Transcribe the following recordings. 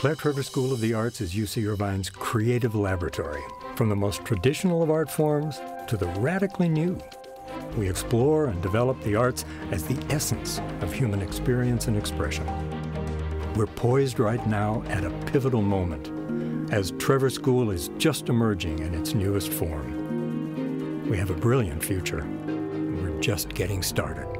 Claire Trevor School of the Arts is UC Irvine's creative laboratory. From the most traditional of art forms to the radically new, we explore and develop the arts as the essence of human experience and expression. We're poised right now at a pivotal moment as Trevor School is just emerging in its newest form. We have a brilliant future, we're just getting started.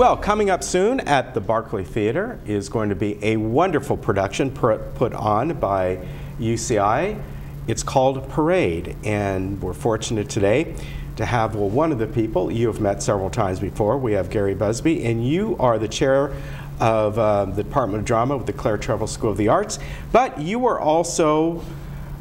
Well, coming up soon at the Barclay Theater is going to be a wonderful production put on by UCI. It's called Parade, and we're fortunate today to have well, one of the people you have met several times before. We have Gary Busby, and you are the chair of uh, the Department of Drama with the Claire Trevor School of the Arts, but you are also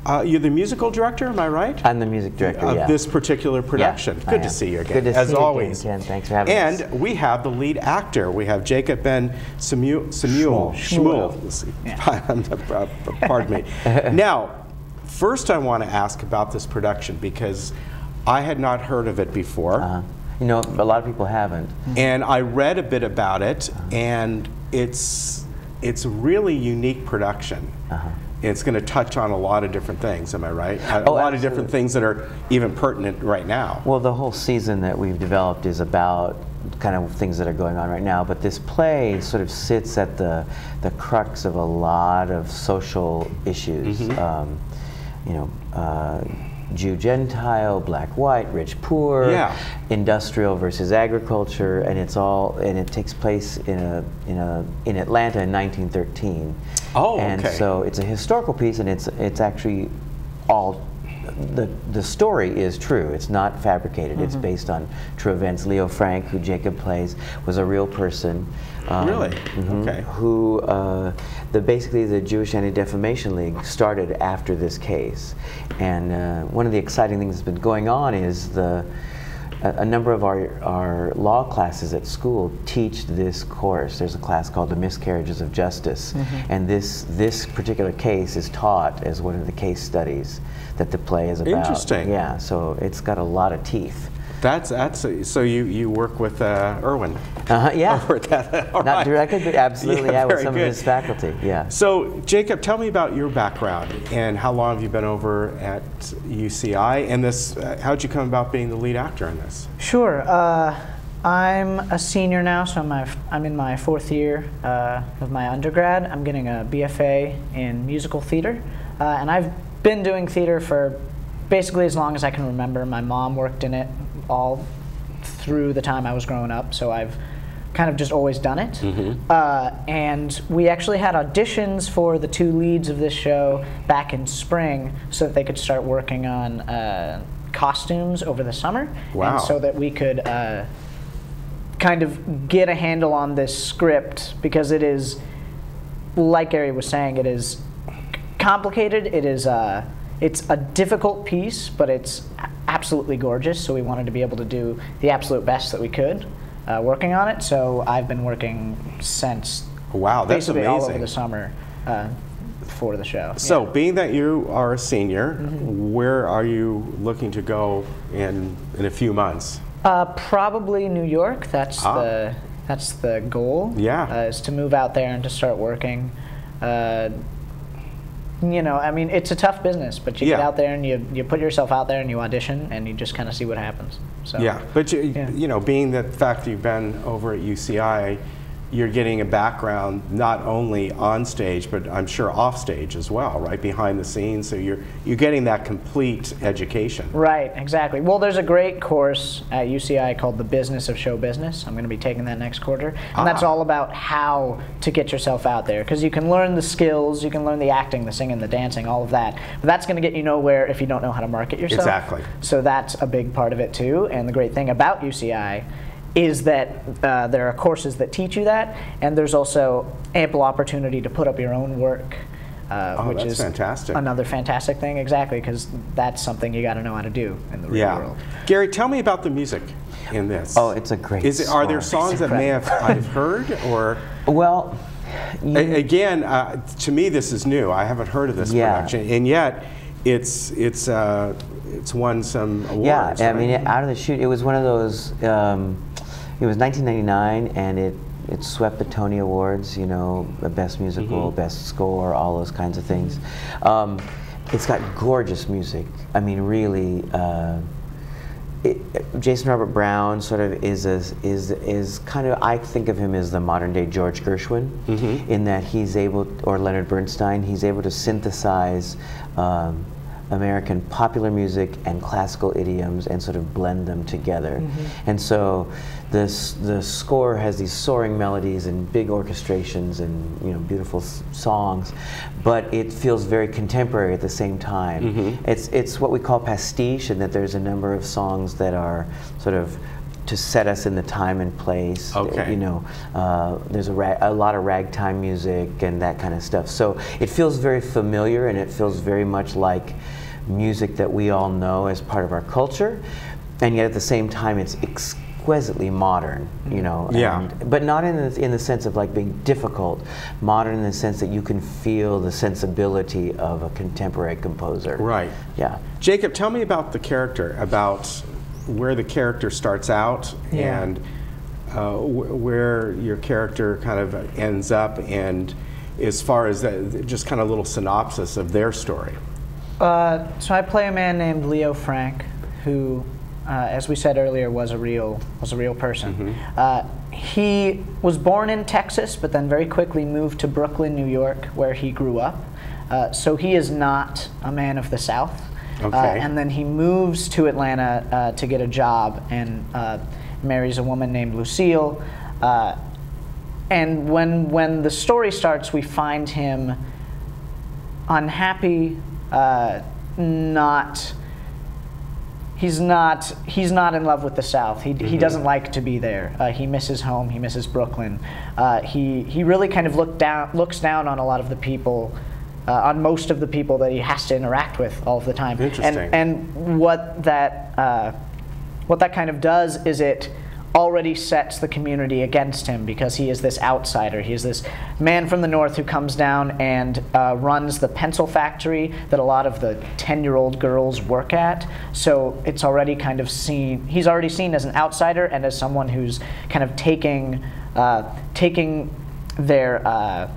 uh, you're the musical director, am I right? I'm the music director of yeah. this particular production. Yeah, Good to see you again, Good to as see always. You again, Ken. Thanks for having and us. And we have the lead actor. We have Jacob Ben Samuel. Samuel Shmuel. Shmuel. Pardon me. now, first, I want to ask about this production because I had not heard of it before. Uh, you know, a lot of people haven't. And I read a bit about it, and it's it's a really unique production. Uh-huh. It's going to touch on a lot of different things, am I right? A, Oh, lot absolutely. of different things that are even pertinent right now. Well, the whole season that we've developed is about kind of things that are going on right now, but this play sort of sits at the, the crux of a lot of social issues. Mm-hmm. Um, you know, uh, Jew Gentile, black white, rich poor, Yeah. industrial versus agriculture, and it's all and it takes place in a in a in Atlanta in 1913. Oh, and okay. so it's a historical piece, and it's it's actually all the the story is true. It's not fabricated. It's based on true events. Leo Frank, who Jacob plays, was a real person. um, Really? mhm, Okay. Who uh, the basically the Jewish Anti-Defamation League started after this case, and uh, one of the exciting things that's been going on is the a, a number of our, our law classes at school teach this course. There's a class called the Miscarriages of Justice, mm-hmm. and this this particular case is taught as one of the case studies that the play is about. Interesting. Yeah, so it's got a lot of teeth. That's that's so you you work with uh, Erwin. Uh-huh, yeah. Over at that. All Not right. directly, but absolutely, yeah, with some good. of his faculty. Yeah. So, Jacob, tell me about your background and how long have you been over at UCI? And this, uh, how'd you come about being the lead actor in this? Sure. Uh, I'm a senior now, so I'm, my, I'm in my fourth year uh, of my undergrad. I'm getting a BFA in musical theater, uh, and I've been doing theater for basically as long as I can remember. My mom worked in it all through the time I was growing up, so I've kind of just always done it. Uh, and we actually had auditions for the two leads of this show back in spring so that they could start working on uh, costumes over the summer. Wow. And so that we could uh, kind of get a handle on this script because it is, like Gary was saying, it is complicated. It is uh, it's a difficult piece, but it's absolutely gorgeous. So we wanted to be able to do the absolute best that we could uh, working on it. So I've been working since Wow, that's basically all over the summer uh, for the show. So, Yeah. being that you are a senior, Mm-hmm. where are you looking to go in in a few months? Uh, probably New York. That's Ah. the that's the goal. Yeah. uh, is to move out there and to start working. You know, I mean, it's a tough business, but you get out there and you, you put yourself out there and you audition and you just kind of see what happens. So Yeah, but you, Yeah. you know, being the fact that you've been over at UCI, you're getting a background not only on stage, but I'm sure off stage as well, right behind the scenes. So you're you're getting that complete education. Right, exactly. Well, there's a great course at UCI called The Business of Show Business. I'm going to be taking that next quarter. And that's Ah. all about how to get yourself out there. Because you can learn the skills, you can learn the acting, the singing, the dancing, all of that. But that's going to get you nowhere if you don't know how to market yourself. Exactly. So that's a big part of it too. And the great thing about UCI is that uh, there are courses that teach you that, and there's also ample opportunity to put up your own work. Uh, Oh, which that's is fantastic. another fantastic thing, exactly, because that's something you got to know how to do in the real Yeah. world. Gary, tell me about the music in this. Oh, it's a great Is it, are there songs that may have I've heard or Well, A- again, uh, to me, this is new. I haven't heard of this Yeah. production, and yet it's it's uh, it's won some awards. Yeah, I mean, out of the chute, it was one of those. Um, it was 1999, and it it swept the Tony Awards. You know, the best musical, Mm-hmm. best score, all those kinds of things. Um, it's got gorgeous music. I mean, really. Uh, it, Jason Robert Brown sort of is a, is is kind of I think of him as the modern day George Gershwin, in that he's able or Leonard Bernstein he's able to synthesize um, American popular music and classical idioms and sort of blend them together, mm-hmm. and so this the score has these soaring melodies and big orchestrations and you know beautiful songs, but it feels very contemporary at the same time. Mm-hmm. It's it's what we call pastiche, and that there's a number of songs that are sort of to set us in the time and place. Okay. You know, uh, there's a, a lot of ragtime music and that kind of stuff. So it feels very familiar, and it feels very much like music that we all know as part of our culture, and yet at the same time, it's exquisitely modern. You know. Yeah. and- but not in the, in the sense of like being difficult. Modern in the sense that you can feel the sensibility of a contemporary composer. Right. Yeah. Jacob, tell me about the character, about where the character starts out Yeah. and uh, wh- where your character kind of ends up, and as far as that, just kind of a little synopsis of their story. Uh, so I play a man named Leo Frank, who, uh, as we said earlier, was a real was a real person. Uh, he was born in Texas, but then very quickly moved to Brooklyn, New York, where he grew up. Uh, so he is not a man of the South. Uh, Okay. and then he moves to Atlanta uh, to get a job and uh, marries a woman named Lucille. Uh, and when when the story starts, we find him unhappy, uh, not. He's not. He's not in love with the South. He, he doesn't like to be there. Uh, he misses home. He misses Brooklyn. Uh, he he really kind of look down looks down on a lot of the people, uh, on most of the people that he has to interact with all of the time. Interesting. And and what that uh, what that kind of does is it already sets the community against him because he is this outsider. He is this man from the north who comes down and uh, runs the pencil factory that a lot of the 10 year old girls work at. So it's already kind of seen, he's already seen as an outsider and as someone who's kind of taking, uh, taking their. Uh,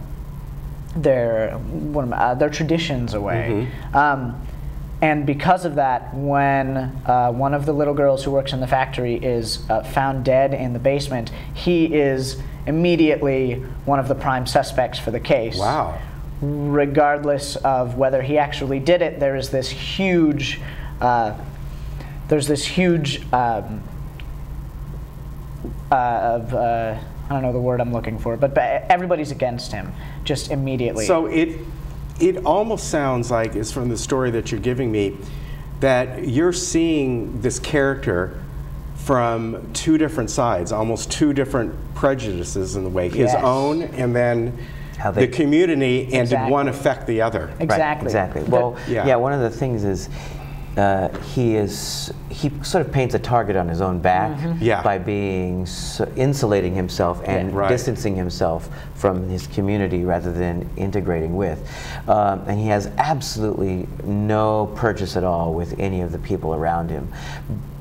their what am I, uh, their traditions away. Um, and because of that, when uh, one of the little girls who works in the factory is uh, found dead in the basement, he is immediately one of the prime suspects for the case. Wow. Regardless of whether he actually did it, there is this huge, uh, there's this huge um, uh, of uh, I don't know the word I'm looking for, but, but everybody's against him just immediately. So it it almost sounds like it's from the story that you're giving me that you're seeing this character from two different sides, almost two different prejudices in the way, his Yes. own and then How they- the community, and did one affect the other? Right, exactly. exactly. The- Well, Yeah. yeah. One of the things is uh, he is he sort of paints a target on his own back Yeah. by being so insulating himself and Yeah. Right. distancing himself from his community rather than integrating with. Um, and he has absolutely no purchase at all with any of the people around him.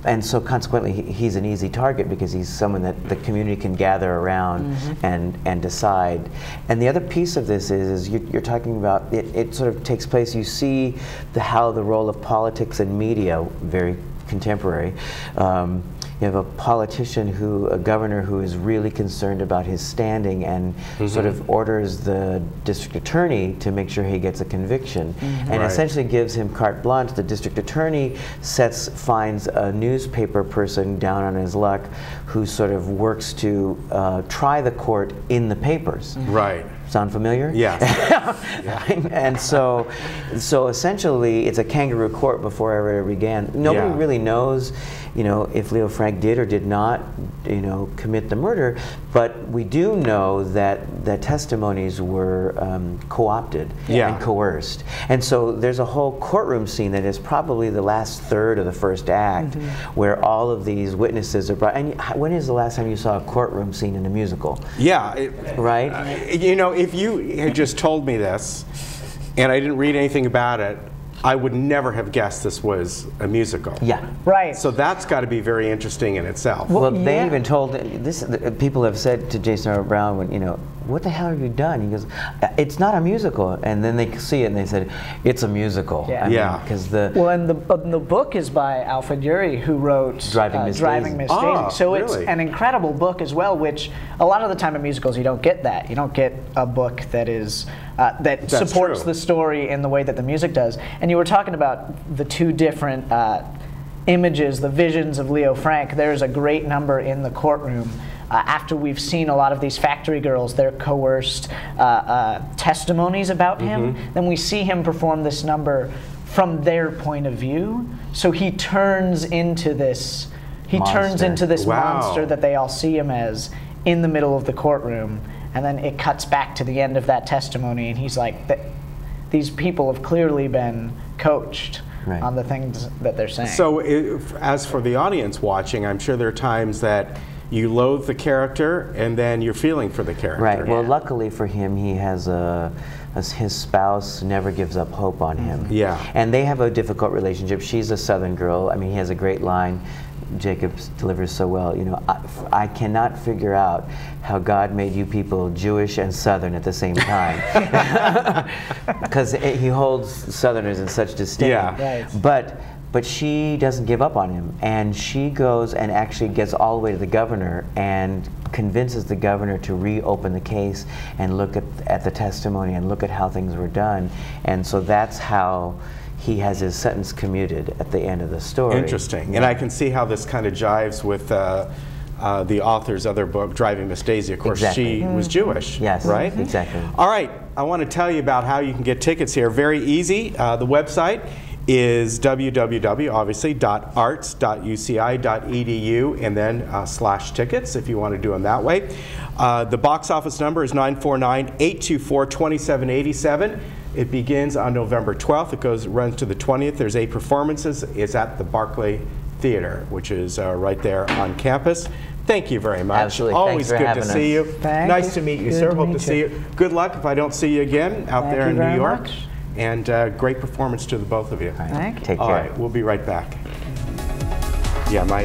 And so consequently, he- he's an easy target because he's someone that the community can gather around and, and decide. And the other piece of this is, is you, you're talking about, it, it sort of takes place, you see the, how the role of politics and media, very contemporary, um, you have a politician who, a governor who is really concerned about his standing and sort of orders the district attorney to make sure he gets a conviction, and Right. essentially gives him carte blanche. The district attorney sets finds a newspaper person down on his luck, who sort of works to uh, try the court in the papers. Right. Sound familiar? Yes. and so, so essentially, it's a kangaroo court before ever it ever began. Nobody Yeah. really knows you know, if Leo Frank did or did not, you know, commit the murder. But we do know that the testimonies were um, co-opted Yeah. and coerced. And so there's a whole courtroom scene that is probably the last third of the first act, where all of these witnesses are brought. And when is the last time you saw a courtroom scene in a musical? Yeah. it- Right? You know, if you had just told me this and I didn't read anything about it, I would never have guessed this was a musical. Yeah. Right. So that's got to be very interesting in itself. Well, they yeah. even told this. the- uh, People have said to Jason R. Brown, when you know, what the hell have you done? He goes, "Uh, "It's not a musical." And then they see it and they said, "It's a musical." Yeah. Yeah. Because the Well, and the, uh, the book is by Alfred Uhry, who wrote Driving uh, Miss Driving Daisy. Miss Ah, Daisy. So it's an incredible book as well, which a lot of the time in musicals you don't get that. You don't get a book that is uh, that That's supports true. the story in the way that the music does. And you were talking about the two different uh, images, the visions of Leo Frank. There's a great number in the courtroom. Uh, after we've seen a lot of these factory girls, their coerced uh, uh, testimonies about him, Mm-hmm. then we see him perform this number from their point of view. So he turns into this. He turns Monster. into this Wow. monster that they all see him as in the middle of the courtroom, and then it cuts back to the end of that testimony, and he's like, "Th- "These people have clearly been coached Right. on the things that they're saying." So, if, as for the audience watching, I'm sure there are times that you loathe the character and then you're feeling for the character. right. Well, luckily for him, he has a. as His spouse never gives up hope on him. Mm-hmm. Yeah. And they have a difficult relationship. She's a Southern girl. I mean, he has a great line. Jacob delivers so well. You know, I, I cannot figure out how God made you people Jewish and Southern at the same time, because he holds Southerners in such disdain. Yeah. Right. But but she doesn't give up on him, and she goes and actually gets all the way to the governor and convinces the governor to reopen the case and look at at the testimony and look at how things were done, and so that's how he has his sentence commuted at the end of the story. Interesting. And I can see how this kind of jives with uh, uh, the author's other book, Driving Miss Daisy. Of course, Exactly. she was Jewish. Yes, Right? exactly. All right. I want to tell you about how you can get tickets here. Very easy. Uh, the website is www, obviously, .arts.uci.edu and then uh, slash tickets if you want to do them that way. Uh, the box office number is 949-824-2787. It begins on November 12th. It goes runs to the 20th. There's eight performances. It's at the Barclay Theater, which is uh, right there on campus. Thank you very much. Absolutely. Always Thanks good having to us. see you. Thank nice you. to meet you, Good sir. to Hope to meet see you. you. Good luck if I don't see you again out Thank there you in New York. much. And uh, great performance to the both of you. All right, Thank you. Take All care. right, we'll be right back. Yeah, my